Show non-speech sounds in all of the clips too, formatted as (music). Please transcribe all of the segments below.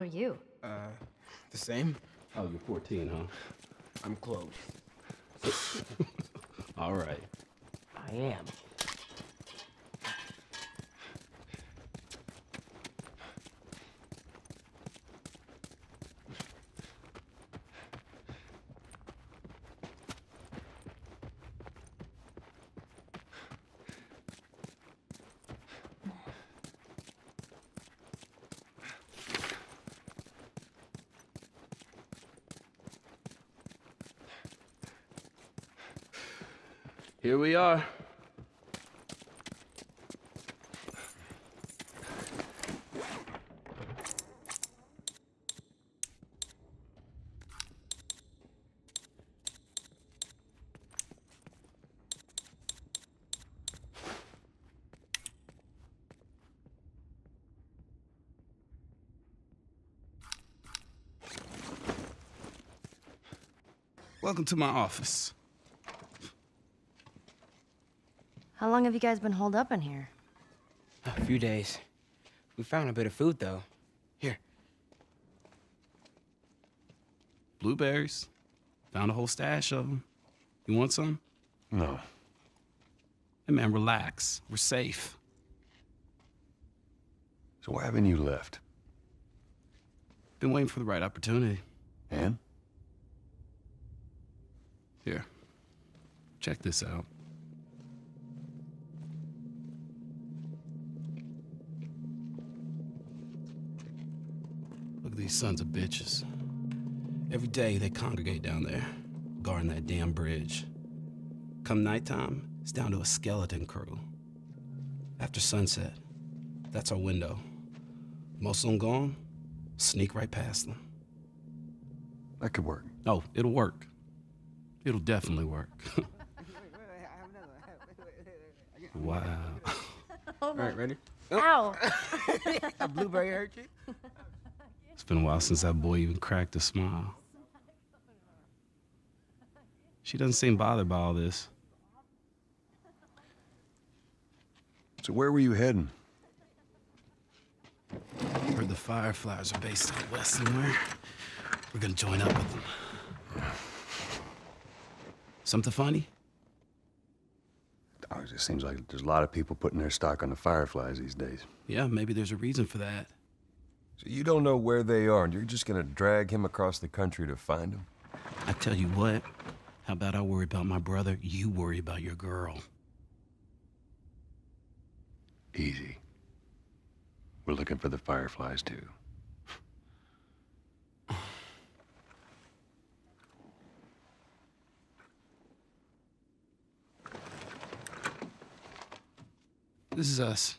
are you? Uh, the same? Oh, you're 14, huh? I'm close. (laughs) All right. I am. We are. Welcome to my office. How long have you guys been holed up in here? A few days. We found a bit of food, though. Here. Blueberries. Found a whole stash of them. You want some? No. Hey, man, relax. We're safe. So why haven't you left? Been waiting for the right opportunity. And? Here. Check this out. These sons of bitches. Every day they congregate down there, guarding that damn bridge. Come nighttime, it's down to a skeleton crew. After sunset, that's our window. Most of them gone, sneak right past them. That could work. Oh, it'll work. It'll definitely work. (laughs) wow. (laughs) All right, ready? Ow! (laughs) A blueberry hurt you? It's been a while since that boy even cracked a smile. She doesn't seem bothered by all this. So where were you heading? Heard the Fireflies are based out west somewhere. We're gonna join up with them. Something funny? Oh, it seems like there's a lot of people putting their stock on the Fireflies these days. Yeah, maybe there's a reason for that. So you don't know where they are, and you're just gonna drag him across the country to find them? I tell you what, how about I worry about my brother, you worry about your girl. Easy. We're looking for the Fireflies, too. This is us.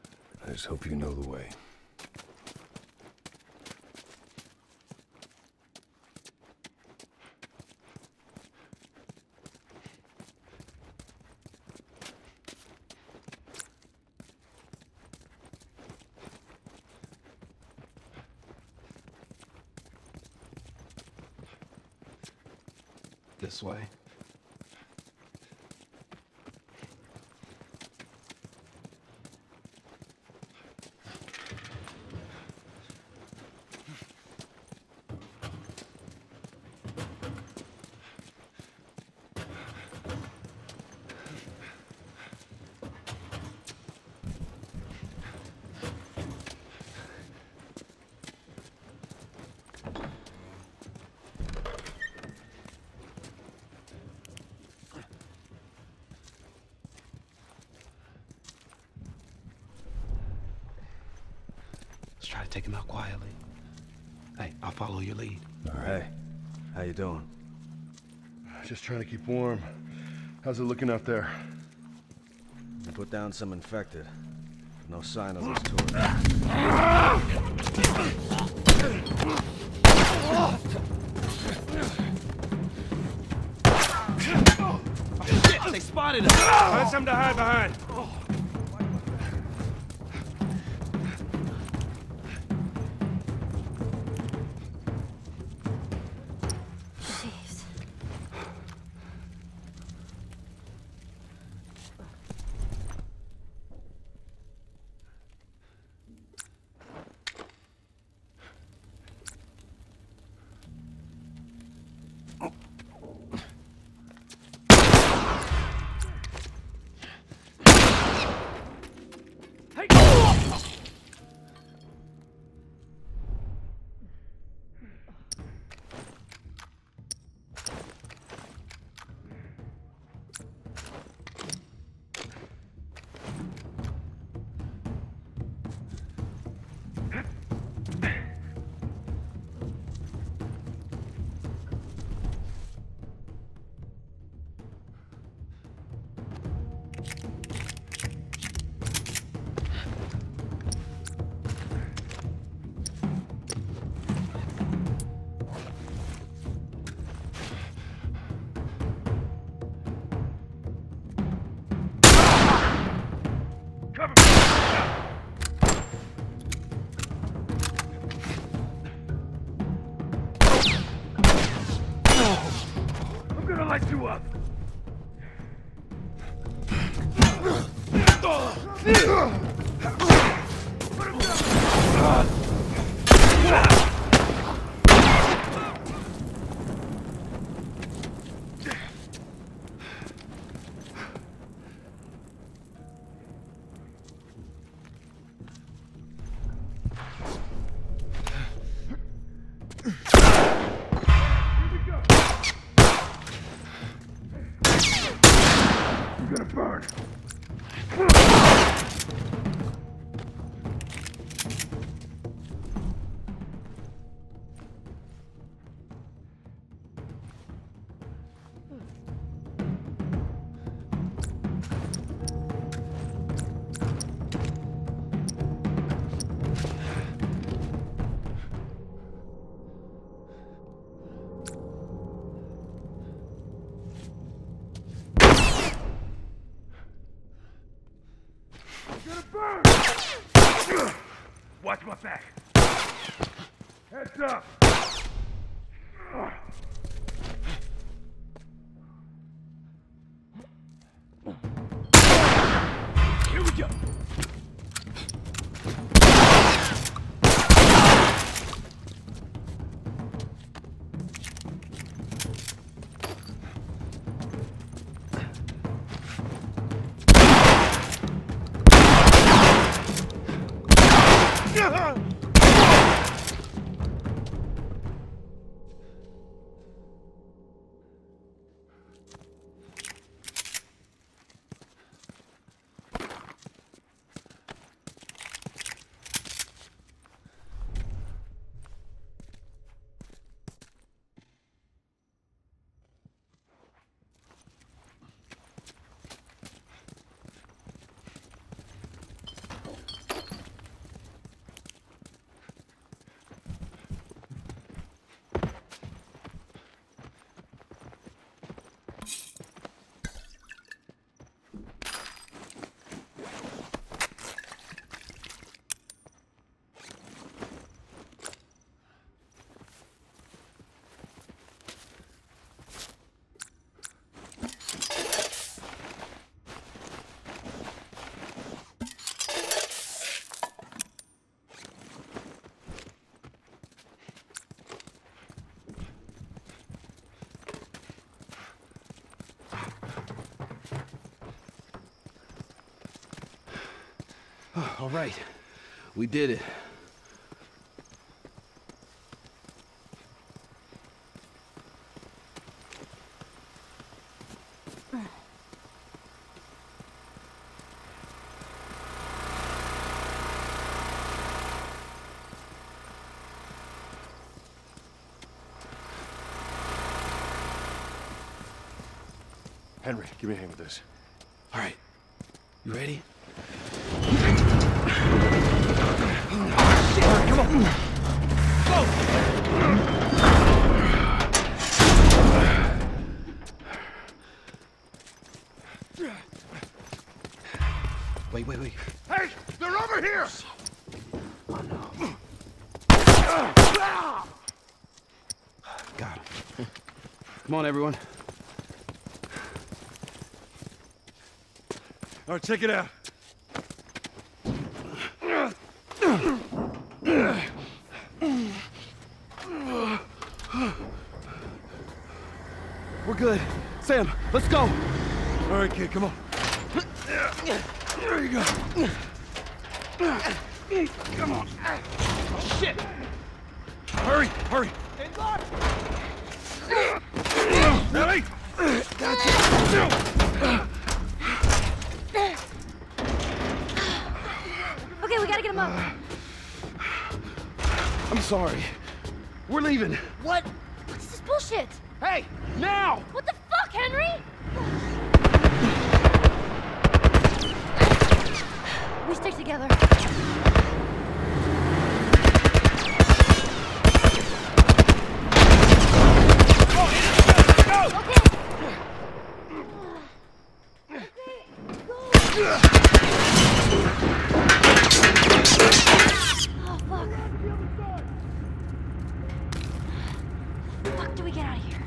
I just hope you know the way. This way. Take him out quietly. Hey, I'll follow your lead. Hey, how you doing? Just trying to keep warm. How's it looking out there? We put down some infected. No sign of those tourists. They spotted us! Find something to hide behind. Watch my back. Heads up. (sighs) All right. We did it. Henry, give me a hand with this. All right. You ready? Wait, wait, wait. Hey, they're over here! Oh Got him. Come on, everyone. All right, check it out. Good. Sam, let's go. All right, kid, come on. There you go. Come on. Shit! Hurry, hurry. Ellie! Okay, we gotta get him up. I'm sorry. We're leaving. What? What's this bullshit? Hey, now! What the fuck, Henry? We stick together. Oh, fuck. Fuck, do we get out of here?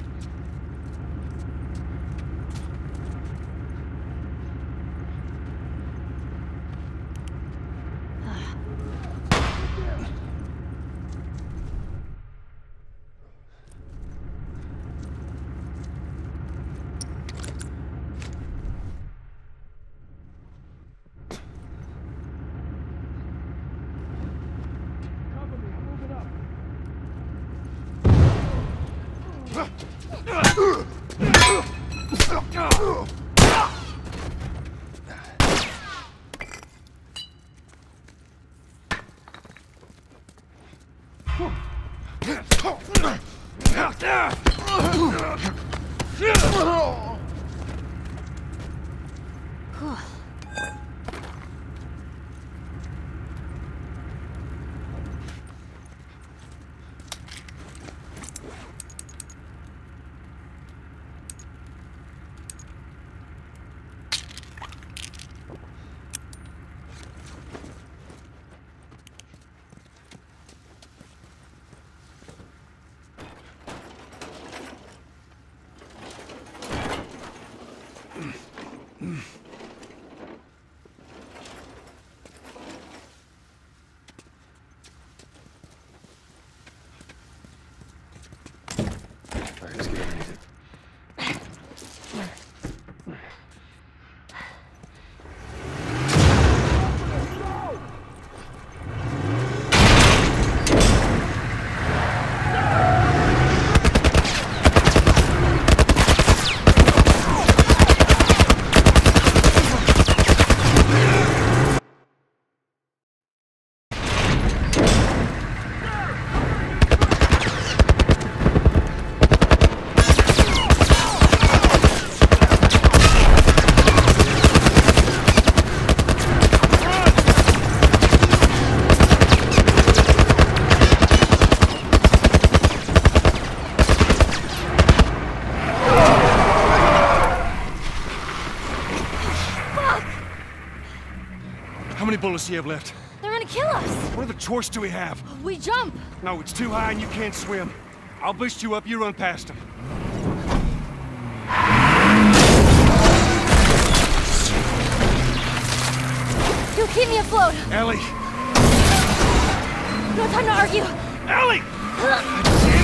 All right, let's get underneath it. How many bullets do you have left? They're gonna kill us. What other choice do we have? We jump. No, it's too high and you can't swim. I'll boost you up, you run past them. You keep me afloat. Ellie! No time to argue. Ellie!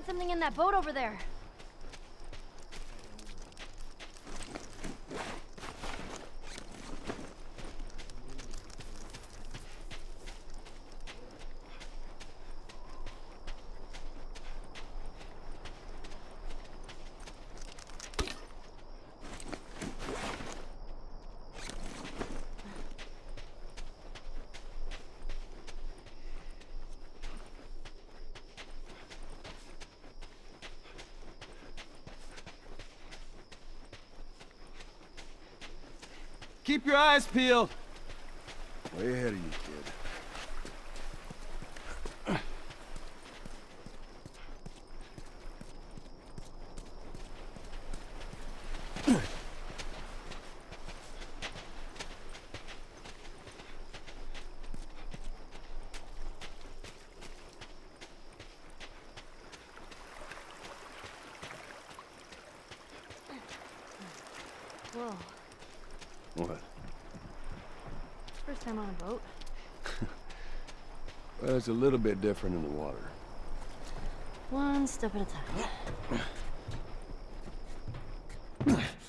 something in that boat over there. Keep your eyes peeled. Way ahead of you, kid. Whoa. What? First time on a boat. (laughs) Well, it's a little bit different in the water. One step at a time. (clears throat)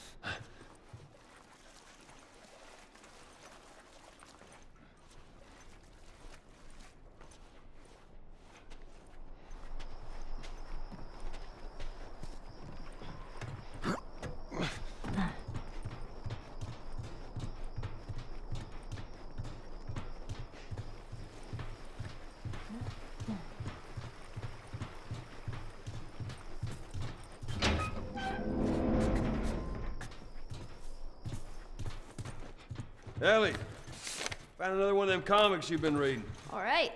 Ellie, found another one of them comics you've been reading. All right.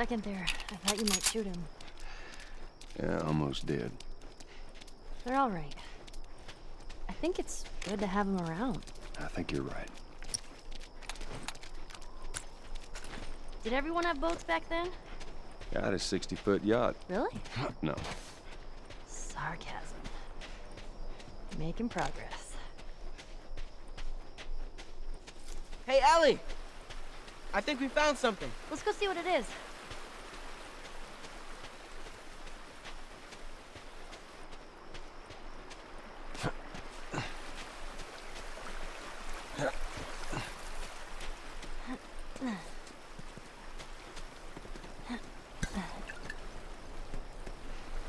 Second there, I thought you might shoot him. Yeah, almost did. They're all right. I think it's good to have them around. I think you're right. Did everyone have boats back then? Got a 60 foot yacht. Really? (laughs) No. Sarcasm. Making progress. Hey, Ellie! I think we found something. Let's go see what it is.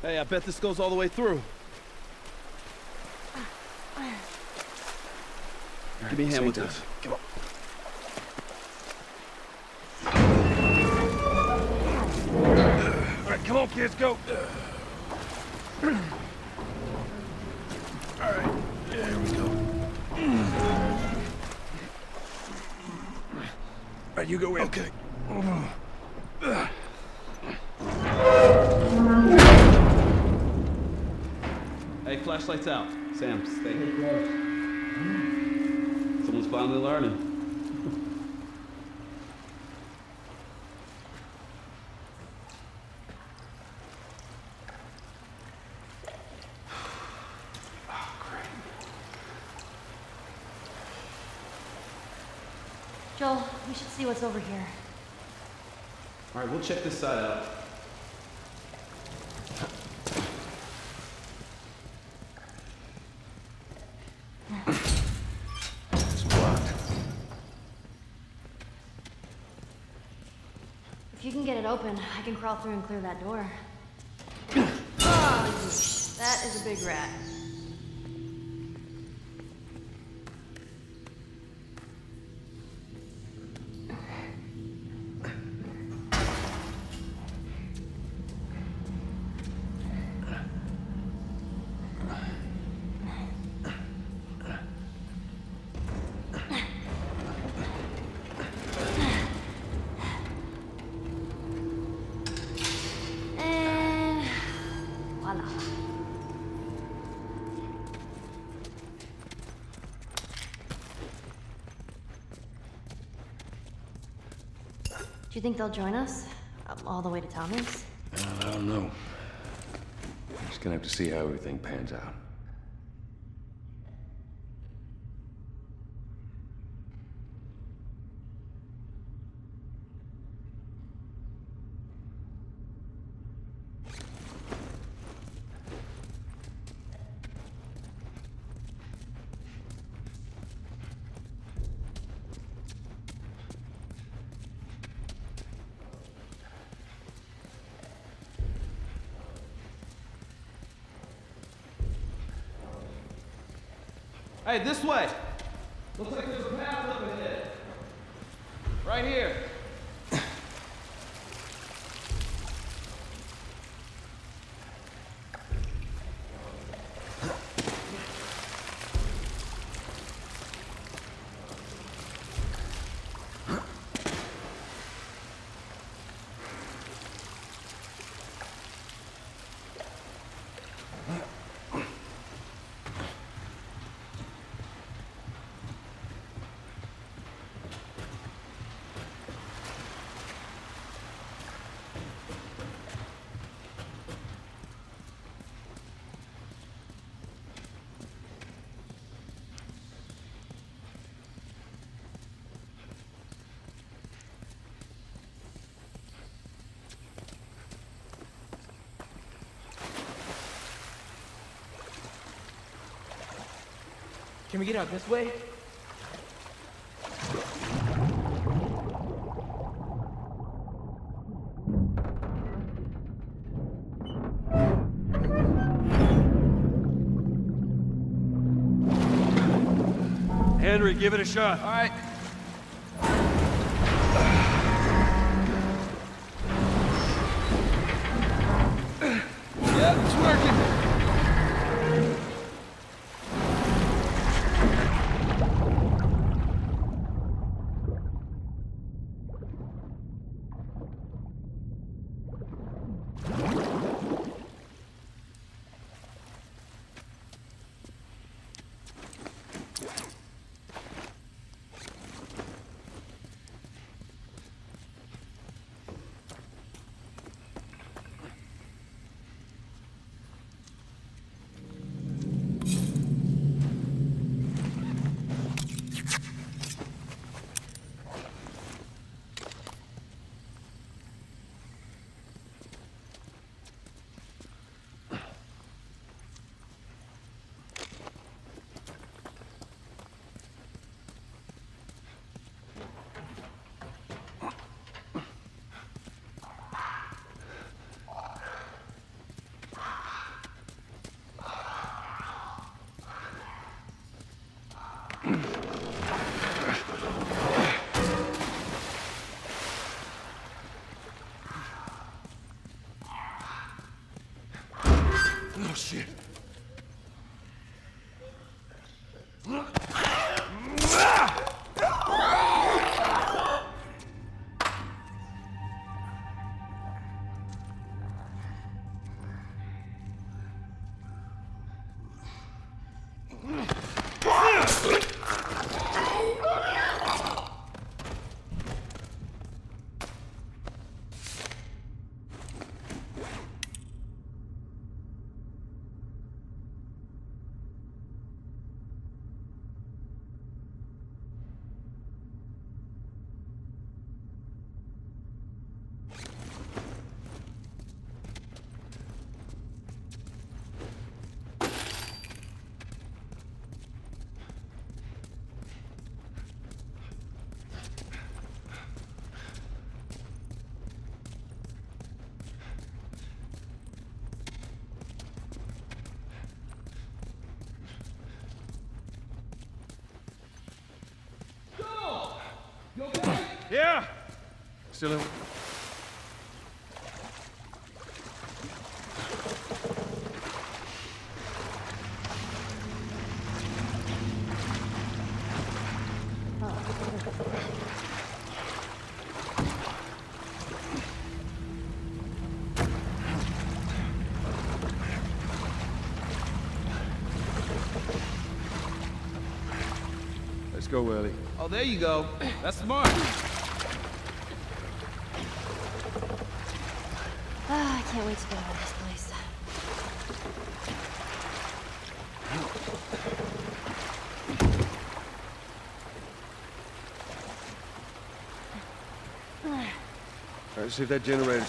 Hey, I bet this goes all the way through. Give me a hand with this. Come on. All right, come on, kids, go. All right, you go in. Okay. Hey, flashlight's out. Sam, stay close. Hmm. Someone's finally learning. (sighs) Oh, Joel, we should see what's over here. All right, we'll check this side out. It's blocked. If you can get it open, I can crawl through and clear that door. (coughs) Oh, that is a big rat. Do you think they'll join us? Um, all the way to Tommy's? I don't know. I'm Just gonna have to see how everything pans out. Hey, this way! Looks like there's a path up ahead. Right here. Can we get out this way? Henry, give it a shot. All right. Ugh. Yeah. Still in. Let's go, Willie. Oh, there you go. That's smart. Can't to get out of this place. See if that generator.